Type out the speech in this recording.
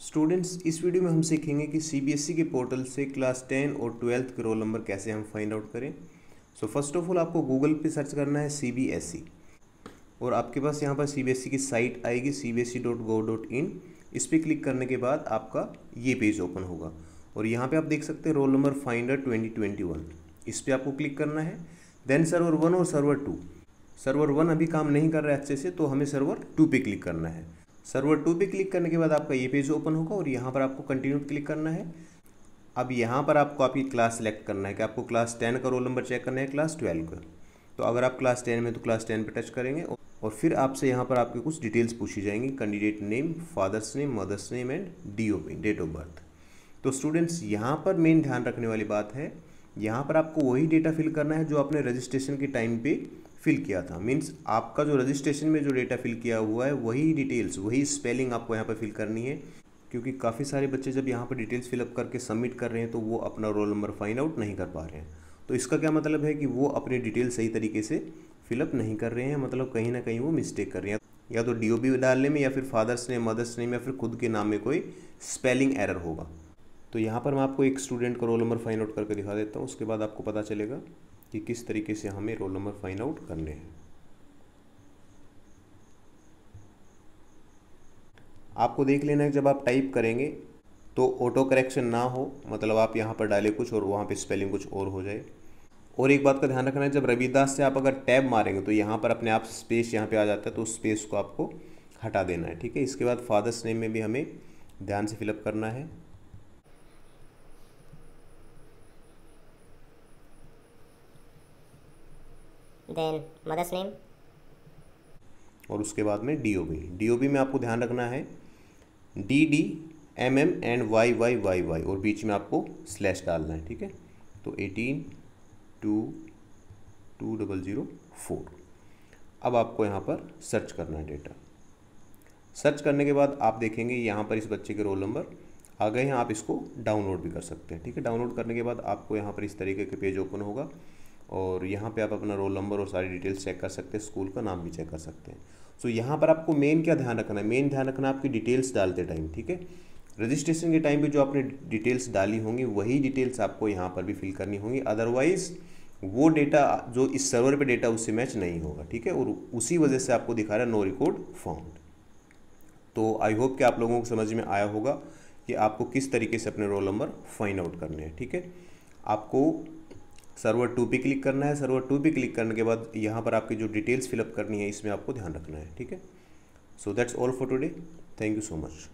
Students इस video में हम सीखेंगे कि सीबीएसई के पोर्टल से क्लास टेन और ट्वेल्थ के रोल नंबर कैसे हम फाइंड आउट करें। सो फ़र्स्ट ऑफ़ ऑल आपको गूगल पे सर्च करना है सीबीएसई और आपके पास यहाँ पर सीबीएसई की साइट आएगी सी बी एस इस पर क्लिक करने के बाद आपका ये पेज ओपन होगा। और यहाँ पे आप देख सकते हैं roll number finder twenty twenty one इस पर आपको क्लिक करना है। देन सर्वर वन और सर्वर टू सर्वर वन अभी काम नहीं कर रहा है अच्छे से तो हमें सर्वर टू पे क्लिक करना है। सर्वर टू पे क्लिक करने के बाद आपका ये पेज ओपन होगा और यहाँ पर आपको कंटिन्यू क्लिक करना है। अब यहाँ पर आपको आपकी क्लास सेलेक्ट करना है कि आपको क्लास टेन का रोल नंबर चेक करना है क्लास ट्वेल्व का। तो अगर आप क्लास टेन में तो क्लास टेन पर टच करेंगे और फिर आपसे यहाँ पर आपके कुछ डिटेल्स पूछी जाएँगी। Candidate name father's name mother's name and D O date of birth तो स्टूडेंट्स यहाँ पर मेन ध्यान रखने वाली बात है यहाँ पर आपको वही डेटा फिल करना है जो आपने रजिस्ट्रेशन के टाइम पे फिल किया था। मीन्स आपका जो रजिस्ट्रेशन में जो डेटा फिल किया हुआ है, वही डिटेल्स वही स्पेलिंग आपको यहाँ पर फिल करनी है। क्योंकि काफ़ी सारे बच्चे जब यहाँ पर डिटेल्स फिलअप करके सबमिट कर रहे हैं तो वो अपना रोल नंबर फाइंड आउट नहीं कर पा रहे हैं। तो इसका क्या मतलब है कि वो अपनी डिटेल सही तरीके से फिलअप नहीं कर रहे हैं मतलब कहीं ना कहीं वो मिस्टेक कर रहे हैं। या तो डी डालने में या फिर फादर्स नेम मदर्स नेम या फिर खुद के नाम में कोई स्पेलिंग एरर होगा। तो यहाँ पर मैं आपको एक स्टूडेंट का रोल नंबर फाइंड आउट करके दिखा देता हूँ, उसके बाद आपको पता चलेगा कि किस तरीके से हमें रोल नंबर फाइंड आउट करने हैं। आपको देख लेना है, जब आप टाइप करेंगे तो ऑटो करेक्शन ना हो मतलब आप यहाँ पर डालें कुछ और वहाँ पे स्पेलिंग कुछ और हो जाए। और एक बात का ध्यान रखना है, जब रविदास से आप अगर टैब मारेंगे तो यहाँ पर अपने आप स्पेस यहाँ पे आ जाता है तो उस स्पेस को आपको हटा देना है, ठीक है? इसके बाद फादर्स नेम में भी हमें ध्यान से फिलअप करना है। देन मदर्स नेम और उसके बाद में D O B D O B में आपको ध्यान रखना है। D D M M and Y Y Y Y और बीच में आपको स्लैश डालना है, ठीक है? तो eighteen two two double zero four अब आपको यहाँ पर सर्च करना है डेटा सर्च करने के बाद आप देखेंगे यहाँ पर इस बच्चे के रोल नंबर आ गए हैं, आप इसको डाउनलोड भी कर सकते हैं, ठीक है? डाउनलोड करने के बाद आपको यहाँ पर इस तरीके के पेज ओपन होगा। और यहाँ पे आप अपना रोल नंबर और सारी डिटेल्स चेक कर सकते हैं स्कूल का नाम भी चेक कर सकते हैं। सो so, यहाँ पर आपको मेन क्या ध्यान रखना है? मेन ध्यान रखना आपकी डिटेल्स डालते टाइम ठीक है? रजिस्ट्रेशन के टाइम पे जो आपने डिटेल्स डाली होंगी वही डिटेल्स आपको यहाँ पर भी फिल करनी होंगी। अदरवाइज़ वो डेटा जो इस सर्वर पे डेटा उससे मैच नहीं होगा ठीक है? और उसी वजह से आपको दिखा रहा है नो रिकॉर्ड फाउंड तो आई होप कि आप लोगों को समझ में आया होगा कि आपको किस तरीके से अपने रोल नंबर फाइंड आउट करने हैं ठीक है? आपको सर्वर टू पे क्लिक करना है। सर्वर टू पे क्लिक करने के बाद यहाँ पर आपकी जो डिटेल्स फिलअप करनी है, इसमें आपको ध्यान रखना है, ठीक है? So that's all for today thank you so much